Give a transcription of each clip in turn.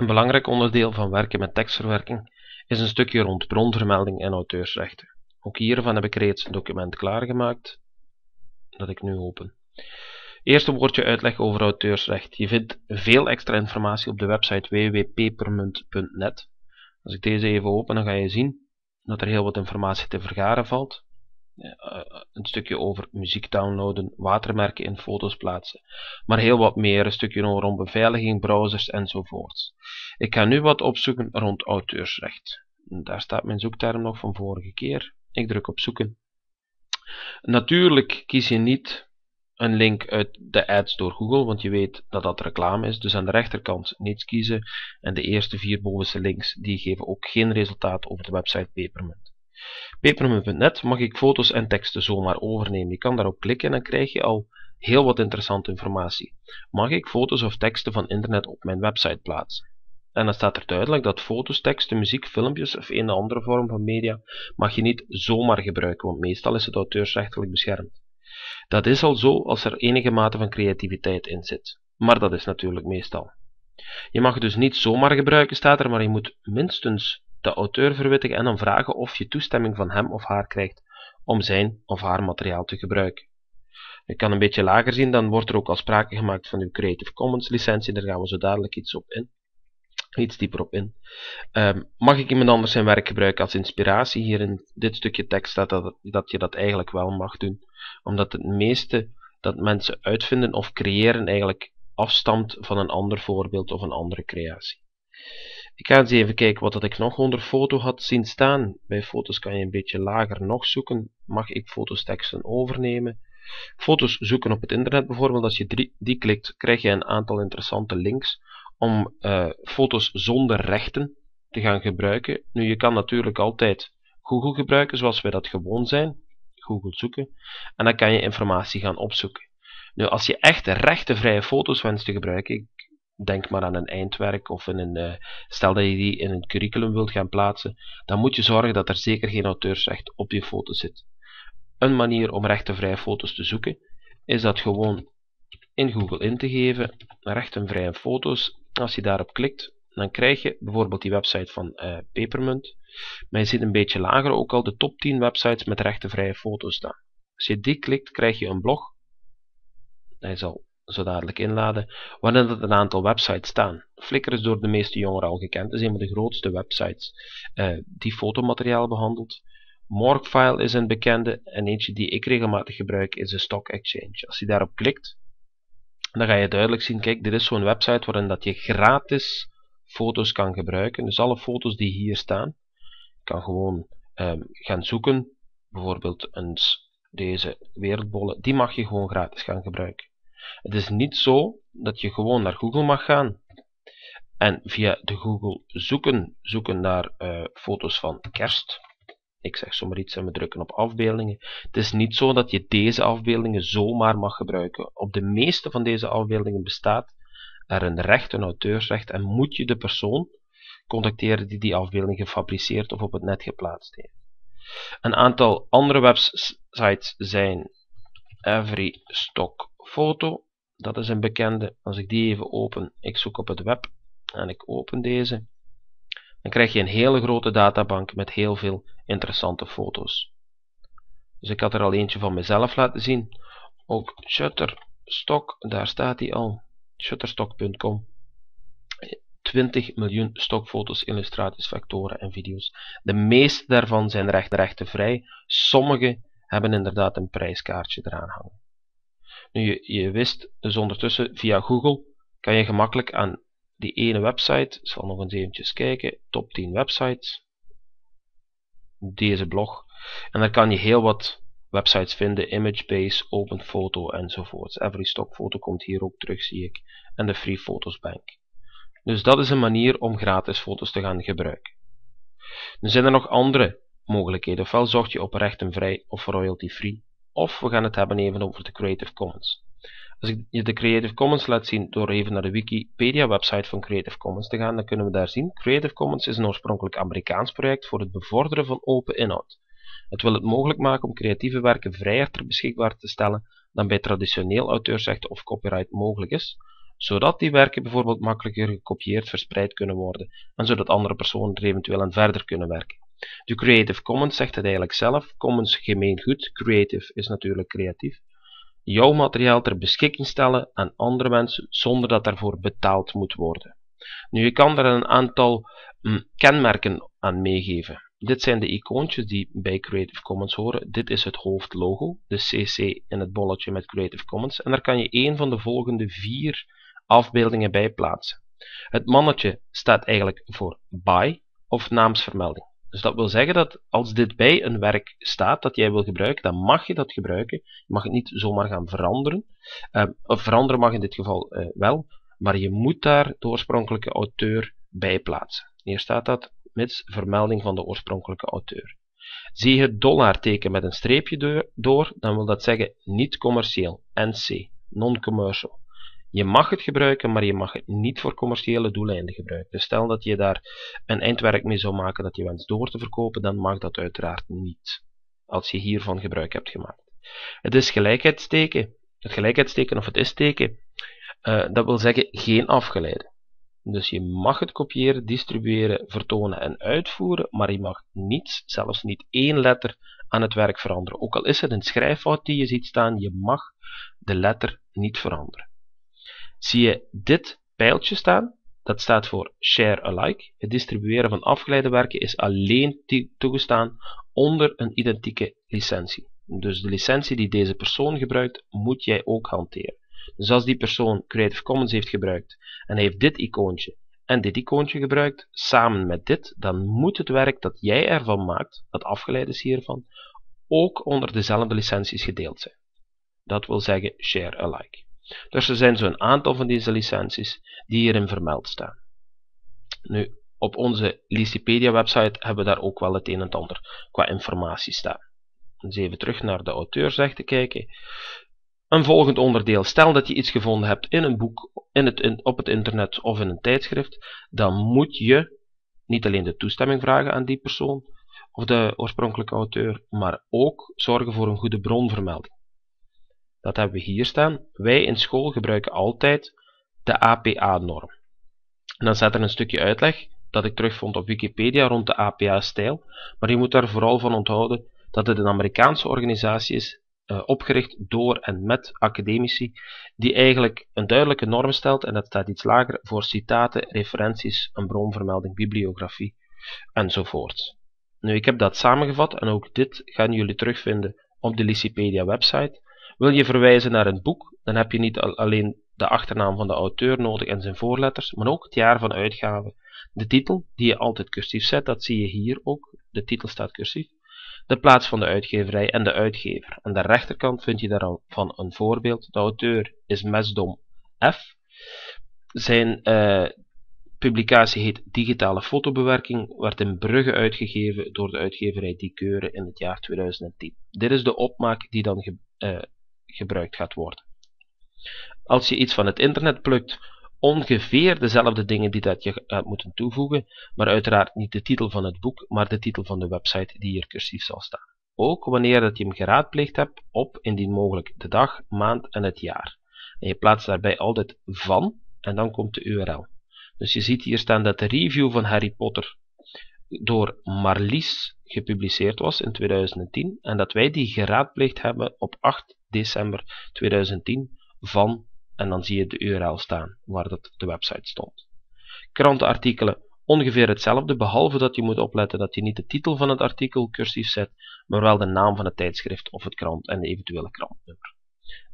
Een belangrijk onderdeel van werken met tekstverwerking is een stukje rond bronvermelding en auteursrechten. Ook hiervan heb ik reeds een document klaargemaakt, dat ik nu open. Eerst een woordje uitleg over auteursrecht. Je vindt veel extra informatie op de website www.pepermunt.net. Als ik deze even open, dan ga je zien dat er heel wat informatie te vergaren valt. Eh, een stukje over muziek downloaden, watermerken in foto's plaatsen. Maar heel wat meer, een stukje rond beveiliging, browsers enzovoorts. Ik ga nu wat opzoeken rond auteursrecht. Daar staat mijn zoekterm nog van vorige keer. Ik druk op zoeken. Natuurlijk kies je niet een link uit de ads door Google, want je weet dat dat reclame is. Dus aan de rechterkant niets kiezen. En de eerste vier bovenste links die geven ook geen resultaat over de website Papermunt. Papermunt.net mag ik foto's en teksten zomaar overnemen. Je kan daarop klikken en dan krijg je al heel wat interessante informatie. Mag ik foto's of teksten van internet op mijn website plaatsen? En dan staat er duidelijk dat foto's, teksten, muziek, filmpjes of een andere vorm van media mag je niet zomaar gebruiken, want meestal is het auteursrechtelijk beschermd. Dat is al zo als er enige mate van creativiteit in zit. Maar dat is natuurlijk meestal. Je mag dus niet zomaar gebruiken, staat er, maar je moet minstens de auteur verwittigen en dan vragen of je toestemming van hem of haar krijgt om zijn of haar materiaal te gebruiken. Je kan een beetje lager zien, dan wordt er ook al sprake gemaakt van uw Creative Commons licentie, daar gaan we zo dadelijk iets op in. Iets dieper op in. Um, mag ik iemand anders zijn werk gebruiken als inspiratie? Hier in dit stukje tekst staat dat, dat je dat eigenlijk wel mag doen, omdat het meeste dat mensen uitvinden of creëren eigenlijk afstamt van een ander voorbeeld of een andere creatie. Ik ga eens even kijken wat dat ik nog onder foto had zien staan. Bij foto's kan je een beetje lager nog zoeken. Mag ik foto's teksten overnemen? Foto's zoeken op het internet bijvoorbeeld. Als je die, klikt, krijg je een aantal interessante links om uh, foto's zonder rechten te gaan gebruiken. Nu, je kan natuurlijk altijd Google gebruiken zoals wij dat gewoon zijn. Google zoeken. En dan kan je informatie gaan opzoeken. Nu, als je echt rechtenvrije foto's wenst te gebruiken, ik denk maar aan een eindwerk of in een, uh, stel dat je die in een curriculum wilt gaan plaatsen, dan moet je zorgen dat er zeker geen auteursrecht op je foto zit. Een manier om rechtenvrije foto's te zoeken, is dat gewoon in Google in te geven, rechtenvrije foto's. Als je daarop klikt, dan krijg je bijvoorbeeld die website van uh, Papermunt. Maar je ziet een beetje lager ook al de top 10 websites met rechtenvrije foto's staan. Als je die klikt, krijg je een blog. Hij zal zo dadelijk inladen, waarin er een aantal websites staan. Flickr is door de meeste jongeren al gekend, is een van de grootste websites uh, die fotomateriaal behandelt. Morgfile is een bekende en eentje die ik regelmatig gebruik is de Stock Exchange. Als je daarop klikt, dan ga je duidelijk zien, kijk, dit is zo'n website waarin dat je gratis foto's kan gebruiken. Dus alle foto's die hier staan, kan gewoon um, gaan zoeken, bijvoorbeeld eens deze wereldbollen, die mag je gewoon gratis gaan gebruiken. Het is niet zo dat je gewoon naar Google mag gaan en via de Google zoeken, zoeken naar uh, foto's van kerst. Ik zeg zomaar iets en we drukken op afbeeldingen. Het is niet zo dat je deze afbeeldingen zomaar mag gebruiken. Op de meeste van deze afbeeldingen bestaat er een recht, een auteursrecht en moet je de persoon contacteren die die afbeelding gefabriceerd of op het net geplaatst heeft. Een aantal andere websites zijn Every Stock. Dat is een bekende. Als ik die even open, ik zoek op het web en ik open deze, dan krijg je een hele grote databank met heel veel interessante foto's. Dus ik had er al eentje van mezelf laten zien. Ook Shutterstock, daar staat hij al. Shutterstock.com 20 miljoen stokfoto's, illustraties, vectoren en video's. De meeste daarvan zijn recht, rechtenvrij. Sommige hebben inderdaad een prijskaartje eraan hangen. Nu, je, je wist dus ondertussen via Google kan je gemakkelijk aan die ene website, ik zal nog eens eventjes kijken, top 10 websites, deze blog, en daar kan je heel wat websites vinden, ImageBase, OpenPhoto enzovoorts. Every Stock Photo komt hier ook terug, zie ik, en de Free Photos Bank. Dus dat is een manier om gratis foto's te gaan gebruiken. Er zijn er nog andere mogelijkheden, ofwel zocht je op rechtenvrij of royalty-free, of we gaan het hebben even over de Creative Commons. Als ik je de Creative Commons laat zien door even naar de Wikipedia website van Creative Commons te gaan, dan kunnen we daar zien. Creative Commons is een oorspronkelijk Amerikaans project voor het bevorderen van open inhoud. Het wil het mogelijk maken om creatieve werken vrijer beschikbaar te stellen dan bij traditioneel auteursrecht of copyright mogelijk is. zodat die werken bijvoorbeeld makkelijker gekopieerd verspreid kunnen worden en zodat andere personen er eventueel aan verder kunnen werken. De Creative Commons zegt het eigenlijk zelf, Commons gemeengoed, Creative is natuurlijk creatief. Jouw materiaal ter beschikking stellen aan andere mensen zonder dat daarvoor betaald moet worden. Nu, je kan er een aantal hm, kenmerken aan meegeven. Dit zijn de icoontjes die bij Creative Commons horen. Dit is het hoofdlogo, de CC in het bolletje met Creative Commons. En daar kan je een van de volgende vier afbeeldingen bij plaatsen. Het mannetje staat eigenlijk voor by of naamsvermelding. Dus dat wil zeggen dat als dit bij een werk staat dat jij wil gebruiken, dan mag je dat gebruiken. Je mag het niet zomaar gaan veranderen. Of veranderen mag in dit geval uh, wel, maar je moet daar de oorspronkelijke auteur bij plaatsen. Hier staat dat mits vermelding van de oorspronkelijke auteur. Zie je het dollarteken met een streepje door, dan wil dat zeggen niet commercieel, NC, non-commercial. Je mag het gebruiken, maar je mag het niet voor commerciële doeleinden gebruiken. Dus stel dat je daar een eindwerk mee zou maken dat je wenst door te verkopen, dan mag dat uiteraard niet. Als je hiervan gebruik hebt gemaakt. Het is gelijkheidsteken. Het gelijkheidsteken of het is-teken, uh, dat wil zeggen geen afgeleide. Dus je mag het kopiëren, distribueren, vertonen en uitvoeren, maar je mag niets, zelfs niet één letter, aan het werk veranderen. Ook al is het een schrijffout die je ziet staan, je mag de letter niet veranderen. Zie je dit pijltje staan? Dat staat voor Share Alike. Het distribueren van afgeleide werken is alleen toegestaan onder een identieke licentie. Dus de licentie die deze persoon gebruikt, moet jij ook hanteren. Dus als die persoon Creative Commons heeft gebruikt en heeft dit icoontje en dit icoontje gebruikt, samen met dit, dan moet het werk dat jij ervan maakt, dat afgeleid is hiervan, ook onder dezelfde licenties gedeeld zijn. Dat wil zeggen share alike. Dus er zijn zo'n aantal van deze licenties die hierin vermeld staan. Nu, op onze Listipedia website hebben we daar ook wel het een en het ander qua informatie staan. Dus even terug naar de auteursrecht te kijken. Een volgend onderdeel. Stel dat je iets gevonden hebt in een boek, in het, in, op het internet of in een tijdschrift, dan moet je niet alleen de toestemming vragen aan die persoon of de oorspronkelijke auteur, maar ook zorgen voor een goede bronvermelding. Dat hebben we hier staan. Wij in school gebruiken altijd de APA-norm. En dan staat er een stukje uitleg dat ik terugvond op Wikipedia rond de APA-stijl, maar je moet daar vooral van onthouden dat het een Amerikaanse organisatie is uh, opgericht door en met academici, die eigenlijk een duidelijke norm stelt, en dat staat iets lager, voor citaten, referenties, een bronvermelding, bibliografie enzovoort. Nu, ik heb dat samengevat en ook dit gaan jullie terugvinden op de Lycipedia website. Wil je verwijzen naar een boek, dan heb je niet alleen de achternaam van de auteur nodig en zijn voorletters, maar ook het jaar van uitgave. De titel, die je altijd cursief zet, dat zie je hier ook. De titel staat cursief de plaats van de uitgeverij en de uitgever. Aan de rechterkant vind je daarvan een voorbeeld. De auteur is Mesdom F. Zijn uh, publicatie heet Digitale fotobewerking, werd in Brugge uitgegeven door de uitgeverij Die Keuren in het jaar 2010. Dit is de opmaak die dan ge uh, gebruikt gaat worden. Als je iets van het internet plukt ongeveer dezelfde dingen die dat je gaat moeten toevoegen, maar uiteraard niet de titel van het boek, maar de titel van de website die hier cursief zal staan. Ook wanneer dat je hem geraadpleegd hebt op, indien mogelijk, de dag, maand en het jaar. En je plaatst daarbij altijd van, en dan komt de URL. Dus je ziet hier staan dat de review van Harry Potter door Marlies gepubliceerd was in 2010 en dat wij die geraadpleegd hebben op 8 december 2010 van en dan zie je de URL staan waar dat de website stond. Krantenartikelen ongeveer hetzelfde, behalve dat je moet opletten dat je niet de titel van het artikel cursief zet, maar wel de naam van het tijdschrift of het krant en de eventuele krantnummer.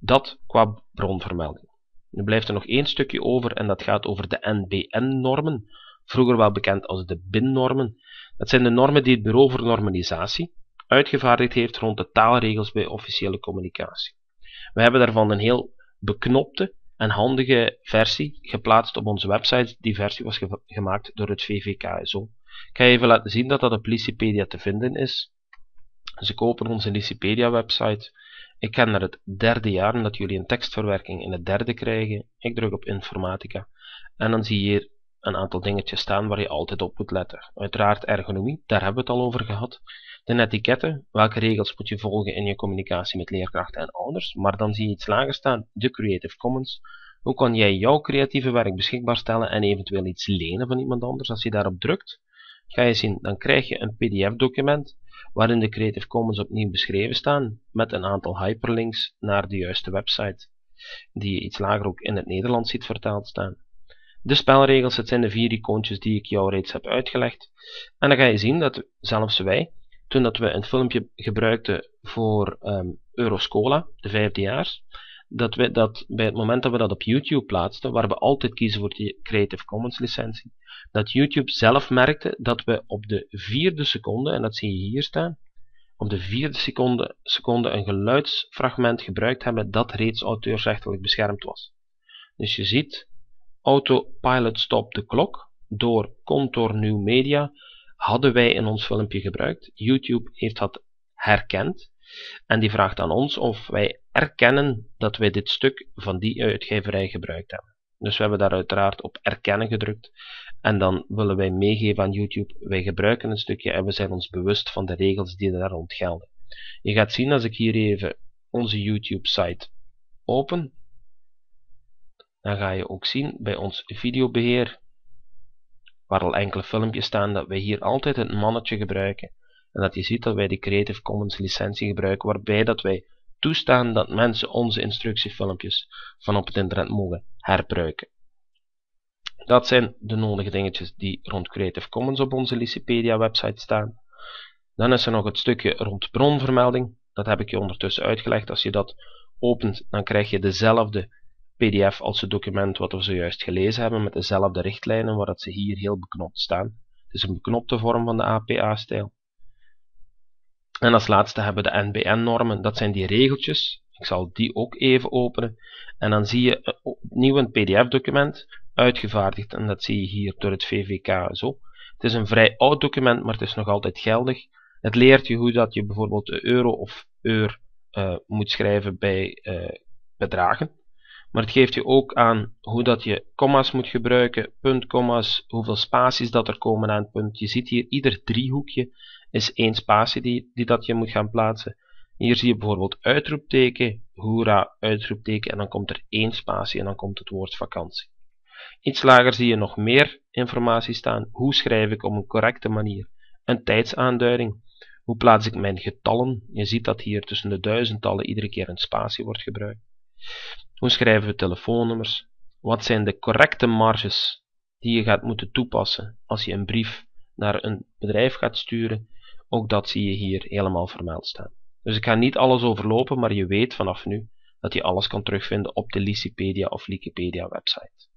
Dat qua bronvermelding. Nu blijft er nog één stukje over en dat gaat over de NBN-normen, vroeger wel bekend als de BIN-normen. Dat zijn de normen die het Bureau voor Normalisatie uitgevaardigd heeft rond de taalregels bij officiële communicatie. We hebben daarvan een heel beknopte en handige versie geplaatst op onze website. Die versie was gemaakt door het VVKSO. Ik ga even laten zien dat dat op Lycipedia te vinden is. Ze kopen onze Lycipedia website. Ik ken naar het derde jaar omdat jullie een tekstverwerking in het derde krijgen. Ik druk op informatica en dan zie je hier een aantal dingetjes staan waar je altijd op moet letten. Uiteraard ergonomie, daar hebben we het al over gehad. De etiketten, welke regels moet je volgen in je communicatie met leerkrachten en ouders, maar dan zie je iets lager staan, de Creative Commons, Hoe kan jij jouw creatieve werk beschikbaar stellen en eventueel iets lenen van iemand anders? Als je daarop drukt, ga je zien, dan krijg je een pdf-document waarin de Creative Commons opnieuw beschreven staan met een aantal hyperlinks naar de juiste website, die je iets lager ook in het Nederlands ziet vertaald staan. De spelregels, het zijn de vier icoontjes die ik jou reeds heb uitgelegd. En dan ga je zien dat zelfs wij, toen dat we een filmpje gebruikten voor um, Euroscola, de vijfdejaars, dat we dat bij het moment dat we dat op YouTube plaatsten, waar we altijd kiezen voor die Creative Commons licentie, dat YouTube zelf merkte dat we op de vierde seconde, en dat zie je hier staan, op de vierde seconde een geluidsfragment gebruikt hebben dat reeds auteursrechtelijk beschermd was. Dus je ziet, Autopilot Stop de klok door Contour New Media hadden wij in ons filmpje gebruikt. YouTube heeft dat herkend en die vraagt aan ons of wij erkennen dat wij dit stuk van die uitgeverij gebruikt hebben. Dus we hebben daar uiteraard op erkennen gedrukt en dan willen wij meegeven aan YouTube, wij gebruiken een stukje en we zijn ons bewust van de regels die daar rond gelden. Je gaat zien als ik hier even onze YouTube site open, dan ga je ook zien bij ons videobeheer, waar al enkele filmpjes staan, dat wij hier altijd het mannetje gebruiken en dat je ziet dat wij de Creative Commons licentie gebruiken, waarbij dat wij toestaan dat mensen onze instructiefilmpjes van op het internet mogen herbruiken. Dat zijn de nodige dingetjes die rond Creative Commons op onze Licepedia website staan. Dan is er nog het stukje rond bronvermelding. Dat heb ik je ondertussen uitgelegd. Als je dat opent, dan krijg je dezelfde pdf als het document wat we zojuist gelezen hebben, met dezelfde richtlijnen, waar dat ze hier heel beknopt staan. Het is een beknopte vorm van de APA-stijl. En als laatste hebben we de NBN-normen, dat zijn die regeltjes. Ik zal die ook even openen. En dan zie je opnieuw een pdf-document uitgevaardigd. En dat zie je hier door het VVK zo. Het is een vrij oud document, maar het is nog altijd geldig. Het leert je hoe dat je bijvoorbeeld de euro of eur uh, moet schrijven bij uh, bedragen. Maar het geeft je ook aan hoe dat je comma's moet gebruiken, puntkomma's, hoeveel spaties dat er komen aan het punt. Je ziet hier ieder driehoekje is één spatie die, die dat je moet gaan plaatsen. Hier zie je bijvoorbeeld uitroepteken, hoera, uitroepteken en dan komt er één spatie en dan komt het woord vakantie. Iets lager zie je nog meer informatie staan. Hoe schrijf ik op een correcte manier een tijdsaanduiding? Hoe plaats ik mijn getallen? Je ziet dat hier tussen de duizendtallen iedere keer een spatie wordt gebruikt. Hoe schrijven we telefoonnummers? Wat zijn de correcte marges die je gaat moeten toepassen als je een brief naar een bedrijf gaat sturen? Ook dat zie je hier helemaal vermeld staan. Dus ik ga niet alles overlopen, maar je weet vanaf nu dat je alles kan terugvinden op de Licipedia of Wikipedia website.